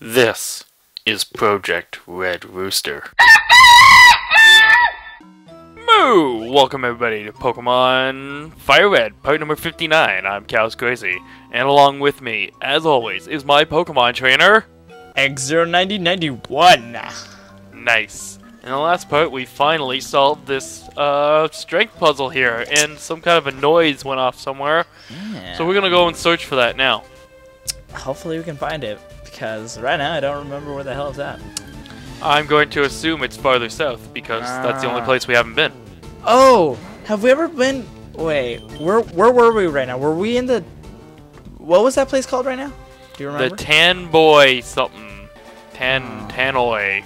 This is Project Red Rooster. Moo! Welcome everybody to Pokemon Fire Red, part number 59. I'm Cows Crazy, and along with me, as always, is my Pokemon trainer. XZero9091. Nice. In the last part, we finally solved this uh, strength puzzle here, and some kind of a noise went off somewhere. Yeah. So we're gonna go and search for that now. Hopefully we can find it, because right now I don't remember where the hell it's at. I'm going to assume it's farther south because that's the only Ah. place we haven't been. Oh, have we ever been? Wait, where where were we right now? Were we in the? What was that place called right now? Do you remember? The? Tanoby something. Tan Hmm. Tanoy.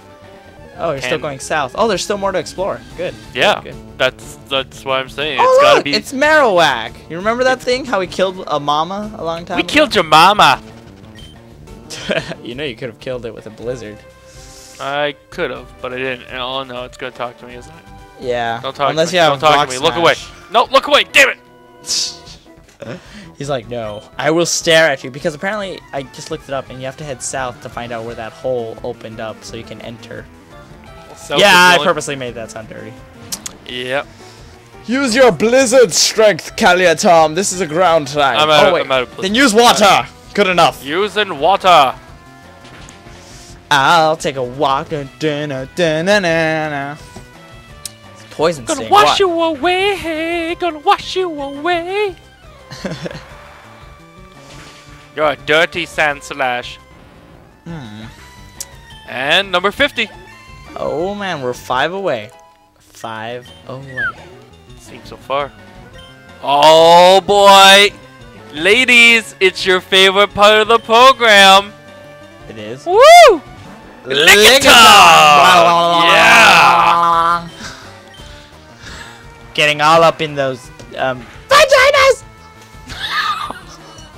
oh, you're still going south. Oh, there's still more to explore. Good. Yeah. Good. That's that's what I'm saying. Oh, it's gotta look, be it's Marowak. You remember that thing? How we killed a mama a long time We ago? killed your mama. you know you could have killed it with a blizzard. I could have, but I didn't. Oh no, it's gonna talk to me, isn't it? Yeah. Don't talk Unless to you me. have Don't talk to me. Look away. No, look away. Damn it. He's like, no, I will stare at you because apparently I just looked it up and you have to head south to find out where that hole opened up so you can enter. South yeah, I purposely made that sound dirty. Yep. Use your blizzard strength, Kalia Tom. This is a ground type. I'm out- oh, wait. I'm out of Then use water. Good enough. Using water. I'll take a walk. Dun, dun. It's poison Gonna sting. wash What? you away. Gonna wash you away. You're a dirty Sandslash. Hmm. And number 50. Oh man, we're five away. Five away. Seems so far. Oh boy! Ladies, it's your favorite part of the program. It is. Woo! Lickitung! Yeah! Getting all up in those um, vaginas.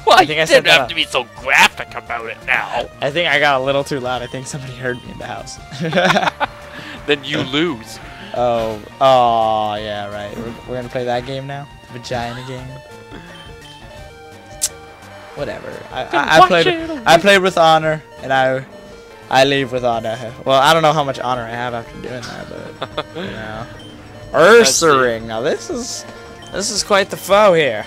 Well, I think you I said have to be so graphic about it now. I think I got a little too loud. I think somebody heard me in the house. Then you lose. oh, oh yeah, right. We're, we're gonna play that game now. Vagina game. Whatever. I, I, I played. I played with honor, and I, I leave with honor. Well, I don't know how much honor I have after doing that, but you know. Ursaring. Now this is, this is quite the foe here.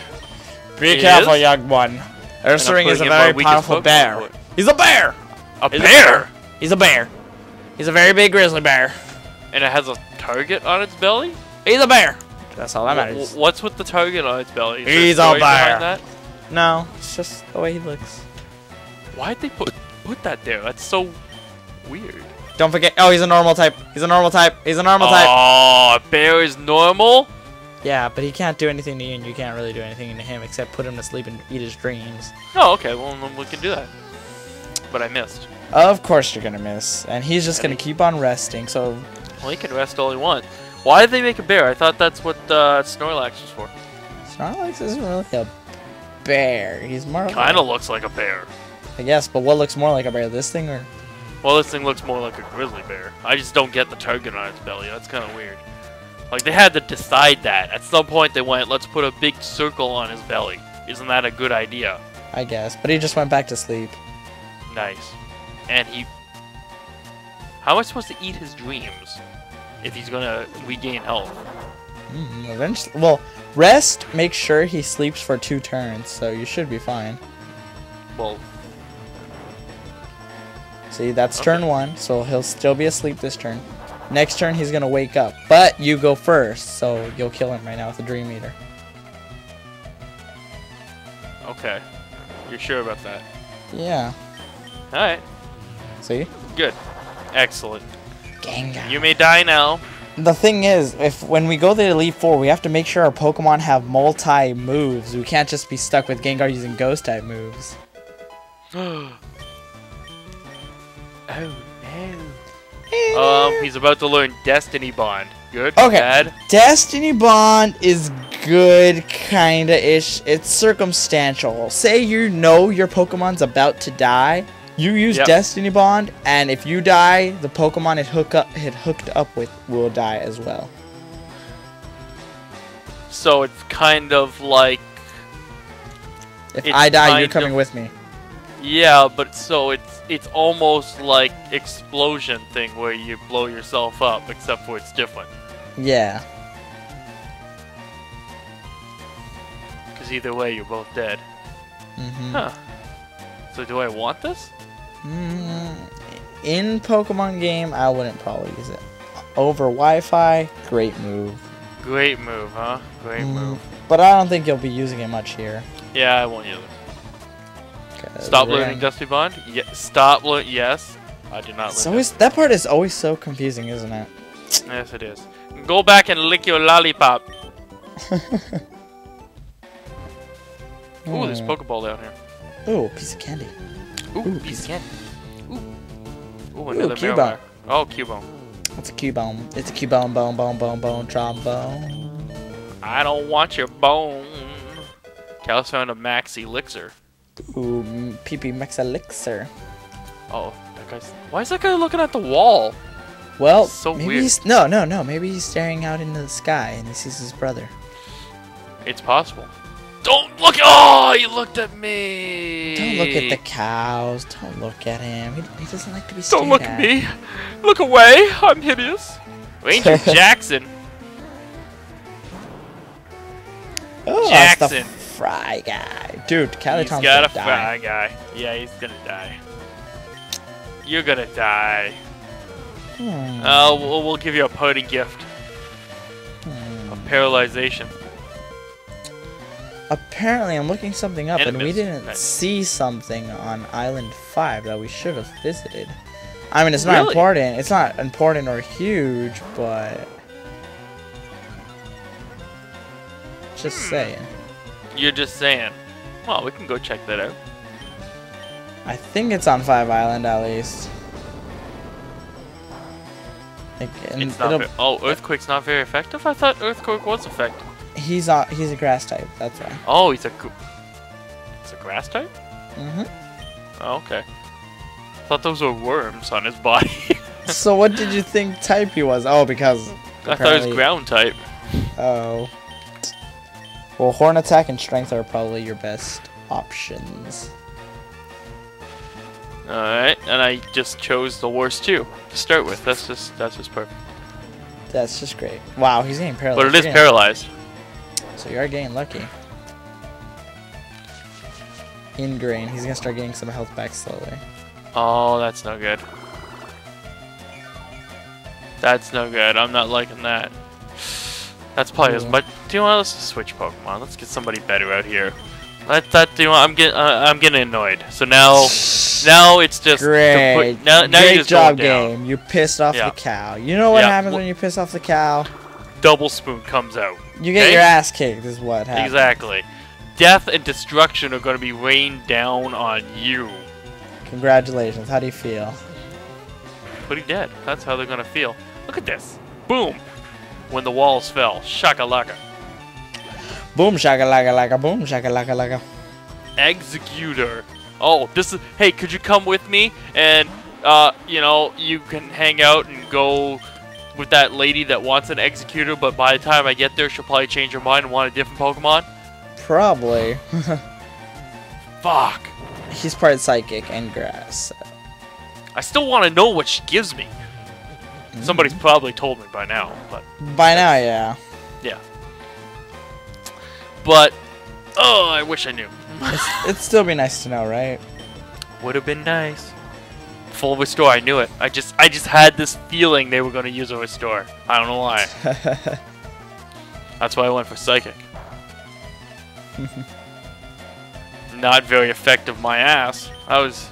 Be It careful, is? young one. Ursaring is a very powerful bear. for. He's a bear. A He's bear! He's a bear. He's a very big grizzly bear. And it has a target on its belly? He's a bear. That's all that matters. What's with the target on its belly? Is He's a story behind bear. That? No, it's just the way he looks. Why'd they put put that there? That's so weird. Don't forget. Oh, he's a normal type. He's a normal type. He's a normal type. Oh, a bear is normal? Yeah, but he can't do anything to you, and you can't really do anything to him except put him to sleep and eat his dreams. Oh, okay. Well, then we can do that. But I missed. Of course you're gonna miss, and he's just gonna keep on resting. So Well, he can rest all he wants. Why did they make a bear? I thought that's what uh, Snorlax was for. Snorlax isn't really a bear. He's more. Kind of looks like a bear. I guess, but what looks more like a bear? This thing or? Well, this thing looks more like a grizzly bear. I just don't get the target on its belly. That's kind of weird. Like, they had to decide that. At some point, they went, let's put a big circle on his belly. Isn't that a good idea? I guess, but he just went back to sleep. Nice. And he... How am I supposed to eat his dreams? If he's gonna regain health. Mm, eventually, well, rest. Make sure he sleeps for two turns, so you should be fine. Well, See, that's Okay. turn one, so he'll still be asleep this turn. Next turn, he's gonna wake up, but you go first, so you'll kill him right now with the Dream Eater. okay. You're sure about that? Yeah. Alright. See? Good. Excellent. Gengar. You may die now. The thing is, if when we go to the Elite Four, we have to make sure our Pokemon have multi moves. We can't just be stuck with Gengar using Ghost type moves. oh no. Um, he's about to learn Destiny Bond. Good? Okay. Bad? Destiny Bond is good, kinda ish. It's circumstantial. Say you know your Pokemon's about to die, you use Yep. Destiny Bond, and if you die, the Pokemon it hook up it hooked up with will die as well. So it's kind of like If I die, you're coming of- with me. Yeah, but so it's it's almost like explosion thing where you blow yourself up, except for it's different. Yeah. Because either way, you're both dead. Mm-hmm. Huh. So do I want this? Mm, in Pokemon game, I wouldn't probably use it. Over Wi-Fi, great move. Great move, huh? Great Mm, move. But I don't think you'll be using it much here. Yeah, I won't use it. Stop learning Destiny Bond? Yeah. Stop learning. Yes. I do not It's always that part is always so confusing, isn't it? Yes, it is. Go back and lick your lollipop. Ooh, there's Hmm. Pokeball down here. Ooh, piece of candy. Ooh, piece of candy. Ooh. Ooh, another Cubone. Oh, Cubone. It's a Cubone. It's a Cubone, bone, bone, bone, bone, trombone. I don't want your bone. Found a Max Elixir. Ooh, PP Max Elixir. Oh, that guy's. Why is that guy looking at the wall? Well, So maybe weird. he's no, no, no. Maybe he's staring out into the sky and he sees his brother. It's possible. Don't look! Oh, he looked at me. Don't look at the cows. Don't look at him. He, he doesn't like to be. Seen. Don't look at me. Look away. I'm hideous. Ranger Jackson. Oh, Jackson. fry guy, dude. Cali He's Tom's got a die. fry guy. Yeah, he's gonna die. You're gonna die. Hmm, Uh, we'll, we'll give you a party gift hmm. of paralyzation. Apparently, I'm looking something up, and we didn't Nice. see something on Island Five that we should have visited. I mean, it's not Really? important. It's not important or huge, but just Hmm. saying. You're just saying. Well, we can go check that out. I think it's on Five Island at least. Like, It's not. it'll- oh, earthquake's not very effective. I thought earthquake was effective. He's a he's a grass type. That's why. Oh, he's a. It's a grass type. hmm Oh, okay. Thought those were worms on his body. so what did you think type he was? Oh, because I thought it was ground type. Oh. Well, horn attack and strength are probably your best options. All right, and I just chose the worst two to start with. That's just that's just perfect. That's just great. Wow, he's getting paralyzed. But it is paralyzed. So you are getting lucky. Ingrain. He's gonna start getting some health back slowly. Oh, that's no good. That's no good. I'm not liking that. That's probably as Yeah. much. Do you want? Let's just switch Pokemon. Let's get somebody better out here. Let that. Do you want? I'm getting. Uh, I'm getting annoyed. So now, now it's just Great. put- now, now Great job, game. You pissed off Yeah. the cow. You know what Yeah, happens wh- when you piss off the cow? Double spoon comes out. You get Okay? your ass kicked. Is what happens. Exactly. Death and destruction are going to be rained down on you. Congratulations. How do you feel? Pretty dead. That's how they're going to feel. Look at this. Boom. When the walls fell. Shakalaka. Boom shakalaka laka. Boom shakalaka laka. Exeggutor. Oh, this is. Hey, could you come with me? And, uh, you know, you can hang out and go with that lady that wants an Exeggutor, but by the time I get there, she'll probably change her mind and want a different Pokemon? Probably. Fuck. He's part psychic and grass. I still want to know what she gives me. Mm-hmm. Somebody's probably told me by now, but. By now, yeah. Yeah. But. Oh, I wish I knew. It'd still be nice to know, right? Would have been nice. Full restore, I knew it. I just I just had this feeling they were gonna use a restore. I don't know why. That's why I went for psychic. Not very effective my ass. I was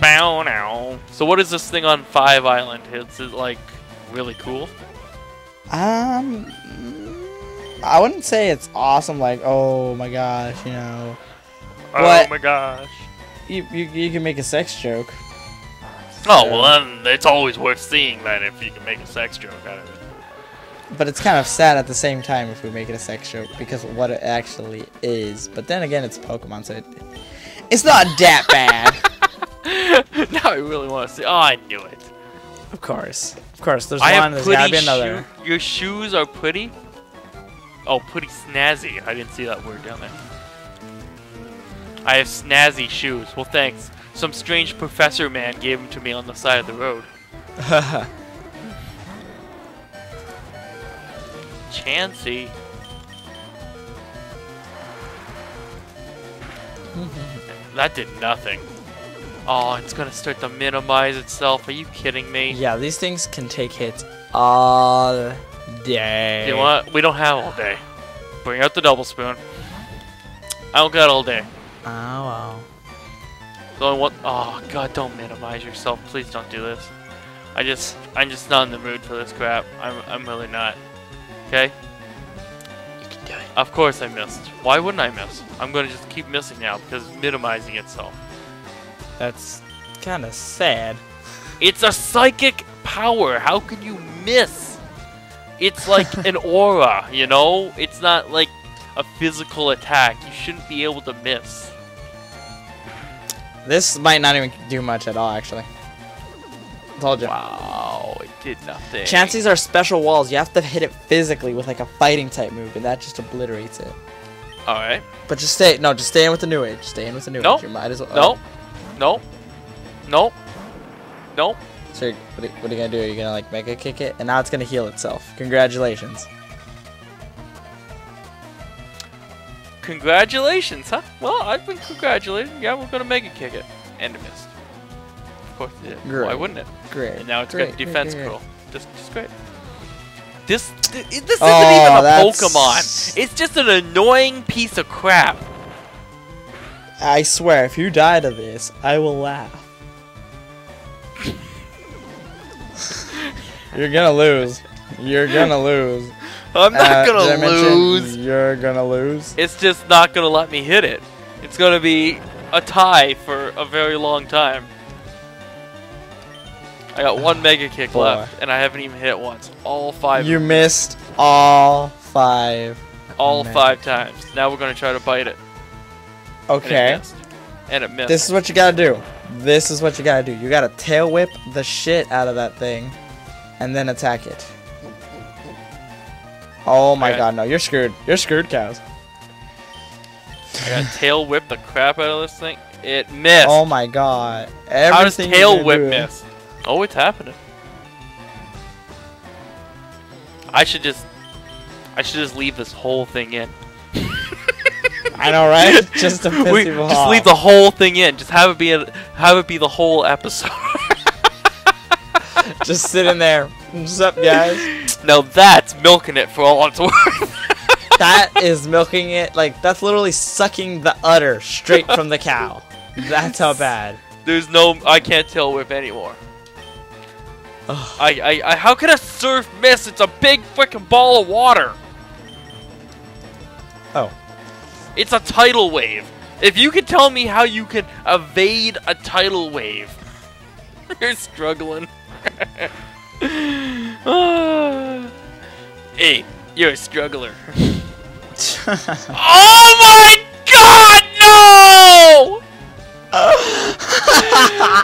Bow now. So what is this thing on Five Island? Is it like really cool? um, I wouldn't say it's awesome. Like, oh my gosh, you know, What? Oh my gosh. you you, you can make a sex joke. Oh well then it's always worth seeing that if you can make a sex joke out of it. But it's kind of sad at the same time if we make it a sex joke because what it actually is. But then again, it's Pokemon, so it, it's not that bad. now I really want to see. Oh, I knew it. of course, of course. There's I one. have There's pretty gotta be another. shoe- Your shoes are pretty. Oh, pretty snazzy. I didn't see that word down there. I have snazzy shoes. Well, thanks. Some strange professor man gave them to me on the side of the road. Chansey. that did nothing. Oh, it's gonna start to minimize itself. Are you kidding me? yeah, these things can take hits all day. You know what? We don't have all day. Bring out the double spoon. I don't got all day. Oh, wow. Only one oh god, don't minimize yourself. Please don't do this. I just, I'm just not in the mood for this crap. I'm, I'm really not. Okay? You can do it. Of course I missed. Why wouldn't I miss? I'm gonna just keep missing now because it's minimizing itself. That's kind of sad. It's a psychic power. How can you miss? It's like an aura, you know? It's not like a physical attack. You shouldn't be able to miss. This might not even do much at all, actually. I Told you. Wow, it did nothing. Chanseys are special walls. You have to hit it physically with like a fighting type move, and that just obliterates it. Alright. But just stay. No, just stay in with the new age. Stay in with the new Nope. age. You might as well. Uh, nope. Nope. Nope. Nope. So what are, what are you gonna do? Are You're gonna like mega kick it, and now it's gonna heal itself. Congratulations. Congratulations, huh? Well, I've been congratulated. Yeah, we're gonna mega kick it. And it missed. Of course it did. Why Great. wouldn't it? Great. And now it's great, got defense great, curl. Just, just great. This, th- this isn't Oh, even a that's- Pokemon. It's just an annoying piece of crap. I swear, if you die to this, I will laugh. You're gonna lose. You're gonna lose. I'm not Uh, gonna lose. You're gonna lose. It's just not gonna let me hit it. It's gonna be a tie for a very long time. I got one mega kick Boy. left, and I haven't even hit it once. All five. You missed all five. all mega five times. Now we're gonna try to bite it. And it Okay. And it missed. This is what you gotta do. This is what you gotta do. You gotta tail whip the shit out of that thing, and then attack it. Oh my god, no, you're screwed. You're screwed, cows. I got tail whip the crap out of this thing. It missed. Oh my god. How does Everything tail whip do- miss? Oh, it's happening. I should just, I should just leave this whole thing in. I know, right? Just to piss we, people just off. leave the whole thing in. Just have it be a, have it be the whole episode. Just sit in there. What's up, guys? Now that's milking it for all it's worth. That is milking it. Like, that's literally sucking the udder straight from the cow. That's how bad. There's no, I can't tail whip anymore. I, I, I, how can a surf miss? It's a big freaking ball of water. Oh. It's a tidal wave. If you could tell me how you can evade a tidal wave, you're struggling. Ah. Hey, you're a struggler. oh my god, no!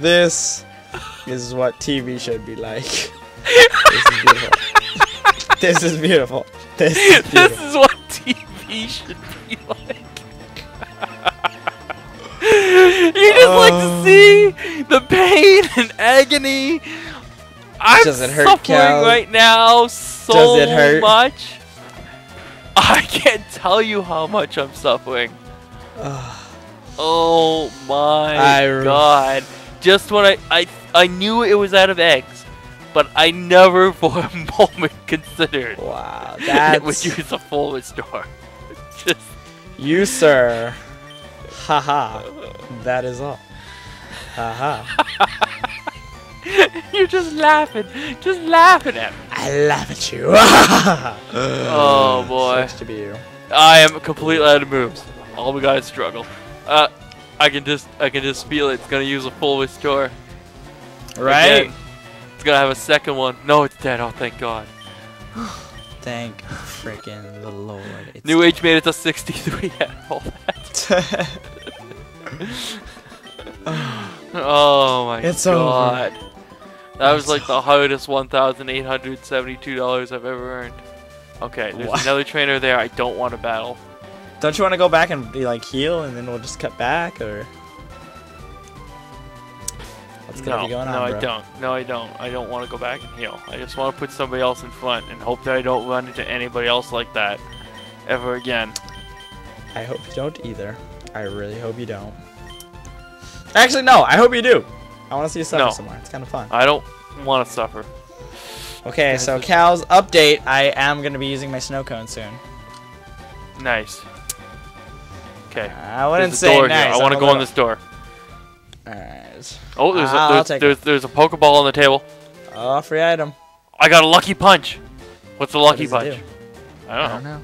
This is what TV should be like. This is beautiful. this is beautiful. This is this is what TV should be like. you just like to Oh. see the pain and agony. I'm Does it hurt, suffering Cal? right now so Does it hurt? much. I can't tell you how much I'm suffering. Oh my I- god. Just when I, I I knew it was out of eggs, but I never for a moment considered wow, that would use a full restore. Just you, sir. Haha. That is all. Haha. you're just laughing, just laughing at me. I laugh at you. Oh boy, Sucks to be you. I am completely out of moves. All we got is struggle. Uh, I can just I can just feel it. It's gonna use a full restore. Right? Again. It's gonna have a second one. No, it's dead. Oh, thank God. Thank freaking the Lord. It's New Age made it to 63 and all that. Oh my It's over. God. That was like the hardest $1,872 I've ever earned. Okay, there's What? another trainer there I don't want to battle. Don't you want to go back and be like heal and then we'll just cut back or what's gonna no, be going on? no, I don't. No, I don't. I don't want to go back and heal. I just want to put somebody else in front and hope that I don't run into anybody else like that ever again. I hope you don't either. I really hope you don't. Actually, no. I hope you do. I want to see you suffer No. somewhere. It's kind of fun. I don't want to suffer. Okay, so Cal's update. I am gonna be using my snow cone soon. Nice. Okay. I wouldn't There's a say door nice. here. I want to go in this door. Alright. Oh, there's I'll a, there's, there's, there's a Pokeball on the table. Oh, free item. I got a Lucky Punch. What's a Lucky What Punch? do? I don't know. I don't know.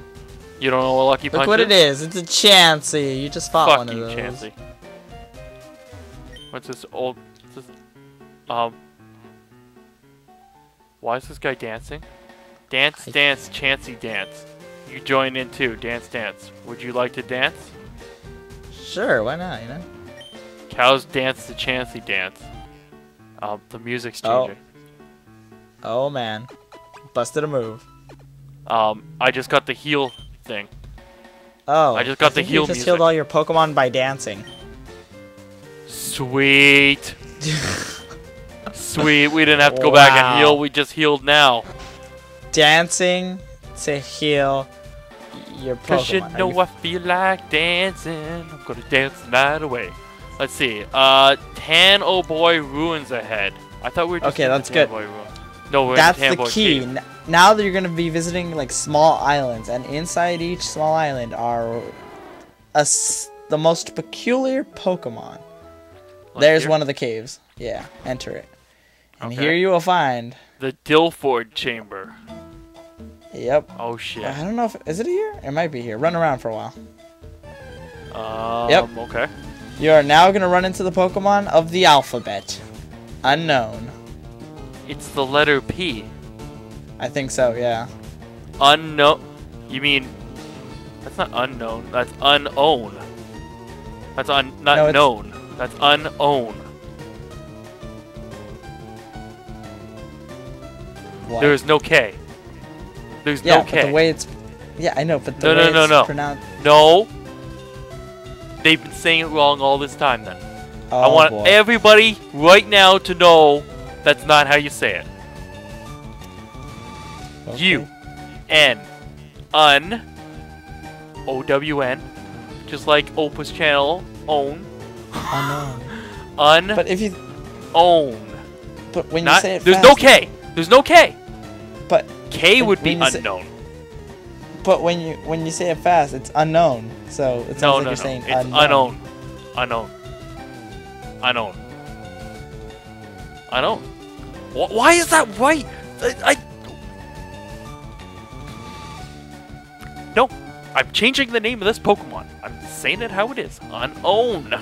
You don't know what Lucky punch. Look Punch what is? it is. It's a Chansey. You just fought Fuck one of you, those. Chansey. What's this old? This, um. Why is this guy dancing? Dance, dance, Chansey, dance. You join in too. Dance, dance. Would you like to dance? Sure, why not? You know. Cows dance the Chansey dance. Um, the music's Oh. changing. Oh man, busted a move. Um, I just got the heal thing. Oh, I just got the heal You just music. healed all your Pokemon by dancing. Sweet. Sweet. We didn't have to go back and heal. We just healed now. dancing to heal your Cause you Pokemon. Are know you- I feel like dancing. I'm gonna dance the night away. Let's see. Uh, Tan Oh Boy Ruins ahead. I thought we were just Okay, that's good. No, we're That's in the Tanoby key. Cave. Now that you're gonna be visiting like small islands, and inside each small island are a s- the most peculiar Pokemon. Like There's here? one of the caves. Yeah, enter it. And Okay. here you will find. The Dilford Chamber. Yep. Oh shit. I don't know if is it here. It might be here. Run around for a while. Um, Yep. Okay. You are now gonna run into the Pokemon of the alphabet. Unknown. It's the letter P. I think so. Yeah. Unknown. You mean? That's not unknown. That's unown. That's un not No, known. That's unown. What? There is no K. There's yeah, no but K. the way it's. Yeah, I know, but the No, way no, no, it's no. pronounced. No. They've been saying it wrong all this time then. Oh, I want boy. everybody right now to know that's not how you say it. Okay. You. N. Un. O W N. Just like Opus Channel. Own. Unknown. Un. But if you, own. but when Not. you say it There's fast, no K. There's no K. But K When- would be when you say- unknown. but when you when you say it fast, it's unknown. So it sounds No, like no, you're no. saying It's unknown. unknown. Unknown. Unknown. Unknown. Wh- Why is that right? I, I. No, I'm changing the name of this Pokemon. I'm saying it how it is. Unown.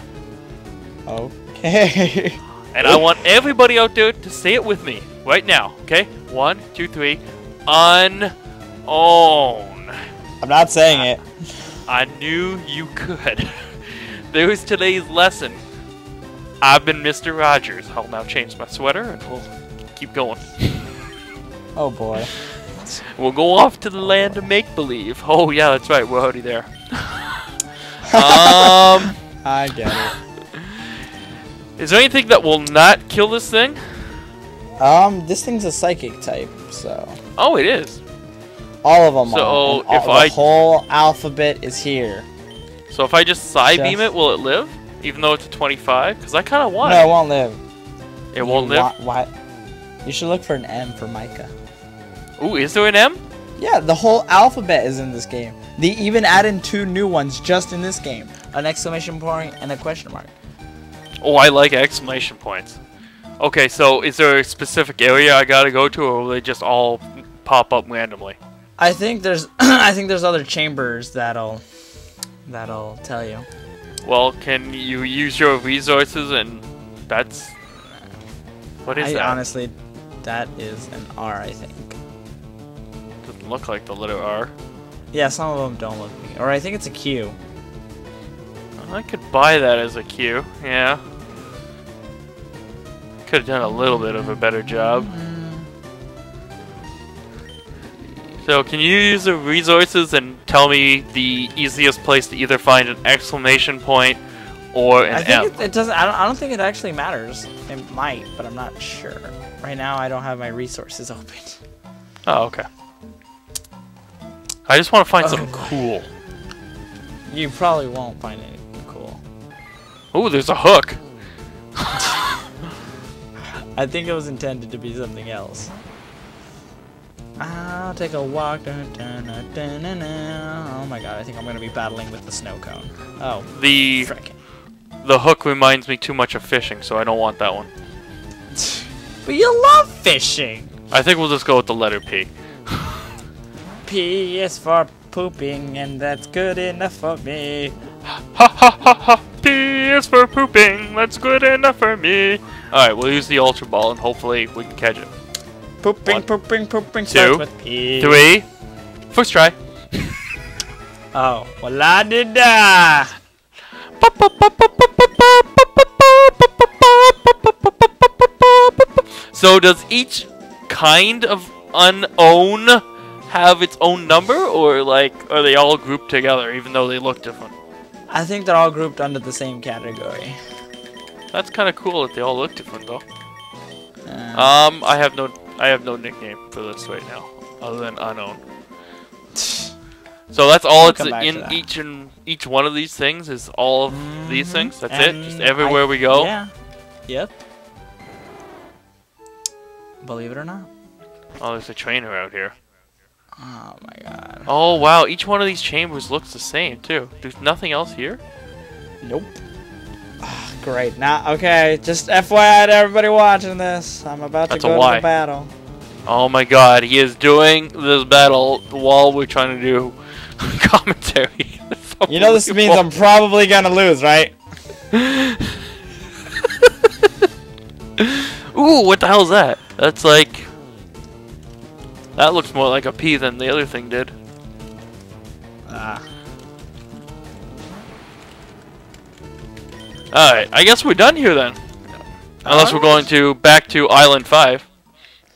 Okay. And I want everybody out there to say it with me right now. Okay? One, two, three. Unown. I'm not saying it. I knew you could. There's today's lesson. I've been Mr. Rogers. I'll now change my sweater and we'll keep going. Oh boy. We'll go off to the land of make believe. Oh yeah, that's right. We're already there. um, I get it. is there anything that will not kill this thing? Um, this thing's a psychic type, so Oh, it is. all of them So, if all, I- the whole alphabet is here. So if I just Psybeam Just- it, will it live? Even though it's a 25? Because I kind of want No, it won't live. It won't live. Why? You should look for an M for Micah. Ooh, is there an M? Yeah, the whole alphabet is in this game. They even added two new ones just in this game: an exclamation point and a question mark. Oh, I like exclamation points. Okay, so is there a specific area I gotta go to, or will they just all pop up randomly? I think there's, I think there's other chambers that'll, that'll tell you. Well, can you use your resources and that's what is I that? honestly, that is an R, I think. Doesn't look like the letter R. Yeah, some of them don't look me. Or I think it's a Q. I could buy that as a Q. Yeah. Could have done a little bit of a better job. Mm-hmm. So, can you use the resources and tell me the easiest place to either find an exclamation point or an I M? think it, it doesn't. I don't, I don't think it actually matters. It might, but I'm not sure. Right now, I don't have my resources open. Oh, okay. I just want to find something Oh, boy. cool. You probably won't find anything cool. Oh, there's a hook. I think it was intended to be something else. I'll take a walk. Dun, dun, dun. Oh my god, I think I'm gonna be battling with the snow cone. Oh, The frickin'. the hook reminds me too much of fishing, so I don't want that one. But you love fishing! I think we'll just go with the letter P. P is for pooping, and that's good enough for me. Ha ha ha ha! P is for pooping. That's good enough for me. All right, we'll use the ultra ball and hopefully we can catch it. Pooping, One, pooping, pooping two, starts with P. Three. First try. Oh, well, la di da! So does each kind of unown have its own number, or like are they all grouped together even though they look different? I think they're all grouped under the same category. That's kind of cool that they all look different though. Uh, Um, I have no, I have no nickname for this right now, other than unknown. So that's all We'll it's come back to in each and each one of these things is all of these Mhm. things. That's it. Just everywhere I- we go. Yeah. Yep. Believe it or not. Oh, there's a trainer out here. Oh my god. Oh wow, each one of these chambers looks the same too. There's nothing else here. Nope. Great. Now, okay, just FYI to everybody watching this, I'm about That's to a go to the battle. Oh my god, he is doing this battle while we're trying to do commentary. You know this means I'm probably gonna lose, right? Ooh, what the hell is that? That's like. That looks more like a a P than the other thing did. Ah. Alright, I guess we're done here then. Unless we're going to back to Island 5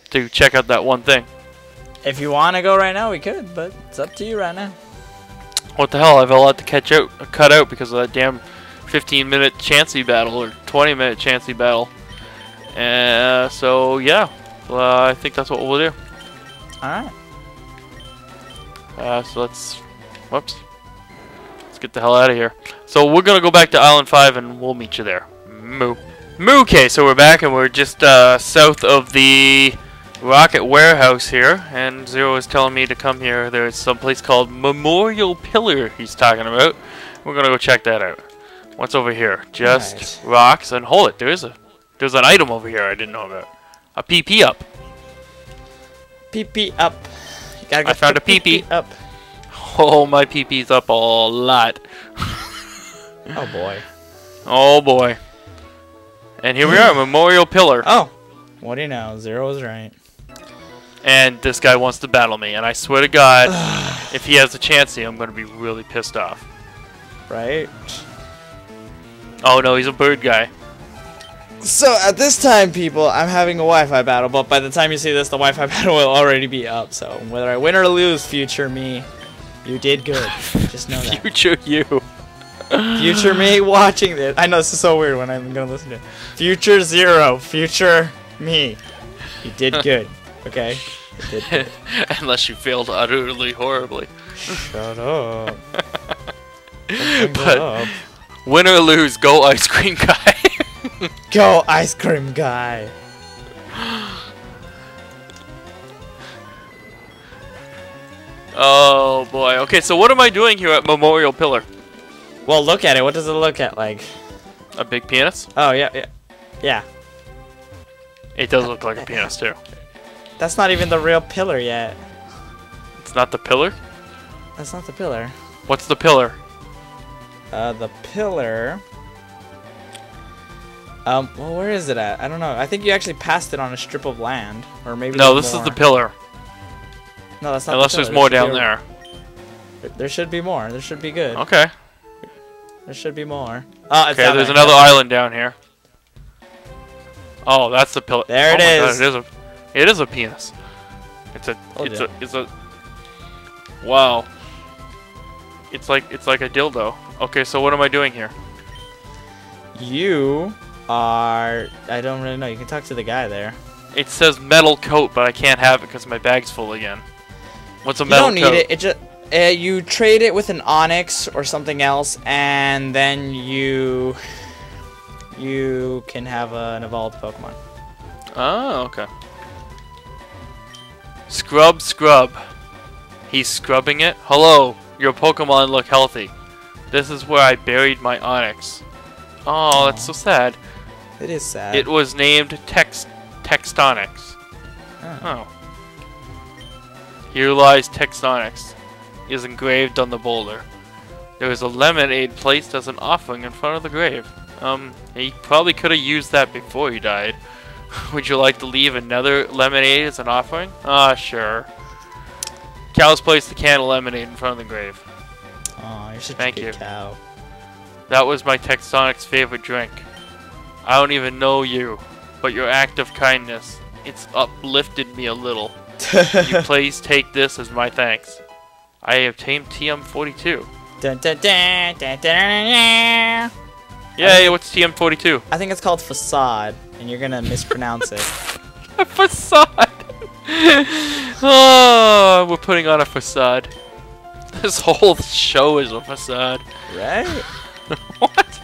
to check out that one thing. If you want to go right now, we could, but it's up to you right now. What the hell? I have a lot to catch out, cut out because of that damn 15 minute Chansey battle or 20 minute Chansey battle. Uh, so yeah, well, I think that's what we'll do. Alright. Uh, so let's, whoops, get the hell out of here. So we're gonna go back to Island 5 and we'll meet you there. Moo. Moo. Okay, so we're back and we're just uh, south of the Rocket Warehouse here, and Zero is telling me to come here. There's some place called Memorial Pillar he's talking about. We're gonna go check that out. What's over here? Just Right. rocks and hold it. There's a there's an item over here I didn't know about. A PP up. Pee up. You gotta I get found a pee-pee. up. Oh, my PP's up a lot. Oh boy. Oh boy. And here we are, Memorial Pillar. Oh. What do you know? Zero is right. And this guy wants to battle me. And I swear to God, if he has a Chansey, I'm going to be really pissed off. Right? Oh no, he's a bird guy. So at this time, people, I'm having a Wi-Fi battle, but by the time you see this, the Wi-Fi battle will already be up. So whether I win or lose, future me, you did good. Just know that. Future you. Future me watching this. I know this is so weird when I'm gonna listen to it. Future zero. Future me. You did good. Okay. You did good. Unless you failed utterly horribly. Shut up. But- up. Win or lose, go ice cream guy. Go ice cream guy. Oh boy. Okay, so what am I doing here at Memorial Pillar? Well, look at it. What does it look at like? A big penis? Oh yeah, yeah, yeah. It does look like a penis too. That's not even the real pillar yet. It's not the pillar? That's not the pillar. What's the pillar? Uh, the pillar. Um, well, where is it at? I don't know. I think you actually passed it on a strip of land, or maybe. No, this is the pillar. No, that's not. Unless pillar. there's more should down there. there- There should be more. There should be good. Okay. There should be more. Oh, Okay, there's there. another island down here. Oh, that's the pillar. There oh it my God, is. it is a, it is a penis. It's a, Told it's a, it's a. Wow. It's like it's like a dildo. Okay, so what am I doing here? You are. I don't really know. You can talk to the guy there. It says metal coat, but I can't have it because my bag's full again. What's a You metal don't coat? need it. It just. Uh, you trade it with an Onix or something else, and then you you can have an evolved Pokemon. Oh, okay. Scrub, scrub. He's scrubbing it. Hello, your Pokemon look healthy. This is where I buried my Onix. Oh, that's so sad. It is sad. It was named Tex Textonix. Oh. Oh. Here lies Textonix. Is engraved on the boulder. There is a lemonade placed as an offering in front of the grave. Um, he probably could have used that before he died. Would you like to leave another lemonade as an offering? Ah, sure. Cal's placed the can of lemonade in front of the grave. Aw, you're such Thank a good you. cow. That was my Textonic's favorite drink. I don't even know you, but your act of kindness, it's uplifted me a little. You please take this as my thanks. I obtained TM42. Dun, dun, dun, dun, dun, dun, dun. Yay, what's TM42? I think it's called facade, and you're gonna mispronounce it. A facade! oh, we're putting on a facade. This whole show is a facade. Right? what?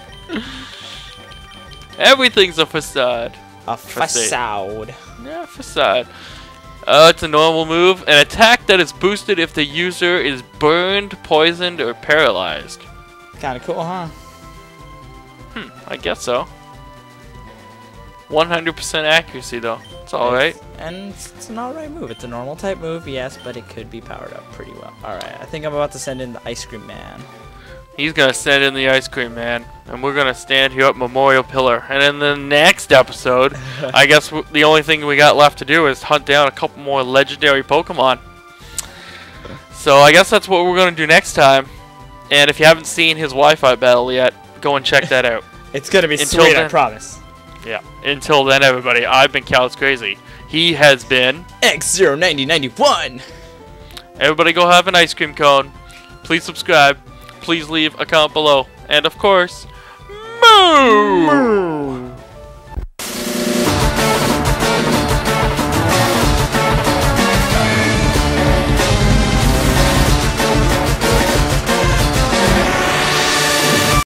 Everything's a facade. A Facade. facade. Yeah, facade. Uh, it's a normal move. An attack that is boosted if the user is burned, poisoned, or paralyzed. Kind of cool, huh? Hmm, I guess so. 100% accuracy, though. It's alright. And it's, it's an alright move. It's a normal type move, yes, but it could be powered up pretty well. Alright, I think I'm about to send in the Ice Cream Man. He's gonna send in the ice cream man, and we're gonna stand here at Memorial Pillar. And in the next episode, I guess w- the only thing we got left to do is hunt down a couple more legendary Pokemon. So I guess that's what we're gonna do next time. And if you haven't seen his Wi-Fi battle yet, go and check that out. It's gonna be Until sweet, I then- promise. Yeah. Until then, everybody, I've been Cows Crazy. He has been. XZero9091! Everybody, go have an ice cream cone. Please subscribe. Please leave a comment below. And of course, moo! Moo!